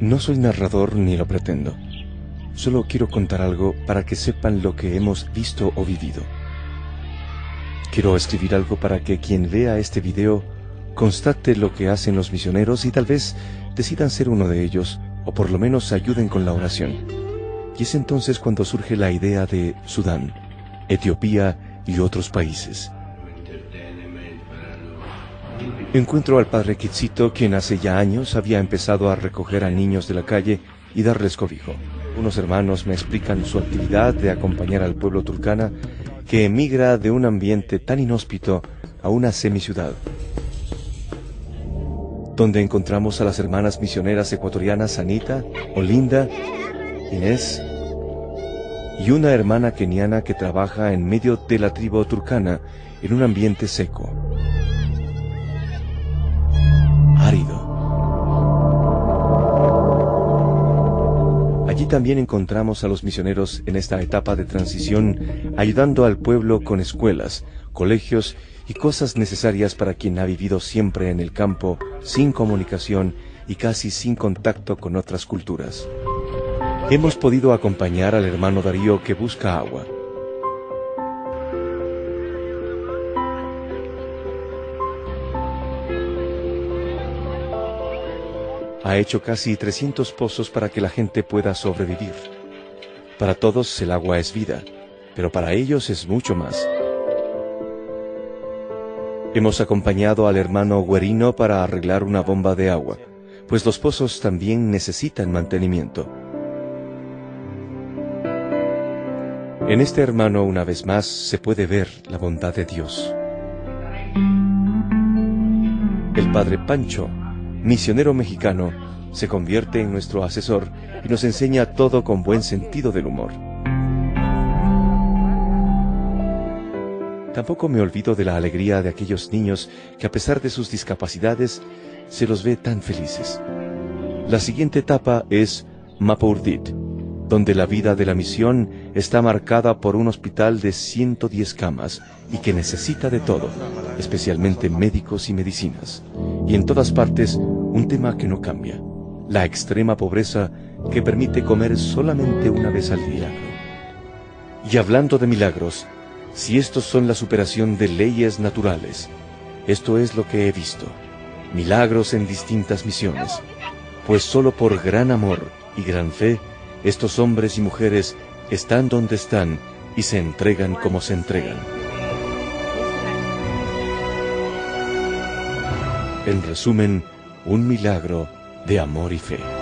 No soy narrador ni lo pretendo. Solo quiero contar algo para que sepan lo que hemos visto o vivido. Quiero escribir algo para que quien vea este video constate lo que hacen los misioneros y tal vez decidan ser uno de ellos o por lo menos ayuden con la oración. Y es entonces cuando surge la idea de Sudán, Etiopía y otros países. Encuentro al padre Kitsito, quien hace ya años había empezado a recoger a niños de la calle y darles cobijo. Unos hermanos me explican su actividad de acompañar al pueblo turcana que emigra de un ambiente tan inhóspito a una semiciudad, donde encontramos a las hermanas misioneras ecuatorianas Anita, Olinda, Inés y una hermana keniana que trabaja en medio de la tribu turcana en un ambiente seco, también encontramos a los misioneros en esta etapa de transición ayudando al pueblo con escuelas, colegios y cosas necesarias para quien ha vivido siempre en el campo, sin comunicación y casi sin contacto con otras culturas. Hemos podido acompañar al hermano Darío que busca agua. Ha hecho casi 300 pozos para que la gente pueda sobrevivir. Para todos el agua es vida, pero para ellos es mucho más. Hemos acompañado al hermano Guerino para arreglar una bomba de agua, pues los pozos también necesitan mantenimiento. En este hermano una vez más se puede ver la bondad de Dios. El padre Pancho, misionero mexicano, se convierte en nuestro asesor y nos enseña todo con buen sentido del humor. Tampoco me olvido de la alegría de aquellos niños que a pesar de sus discapacidades se los ve tan felices. La siguiente etapa es Mapourdit, donde la vida de la misión está marcada por un hospital de 110 camas y que necesita de todo, especialmente médicos y medicinas. Y en todas partes, un tema que no cambia, la extrema pobreza que permite comer solamente una vez al día. Y hablando de milagros, si estos son la superación de leyes naturales, esto es lo que he visto, milagros en distintas misiones, pues solo por gran amor y gran fe, estos hombres y mujeres están donde están y se entregan como se entregan. En resumen, un milagro de amor y fe.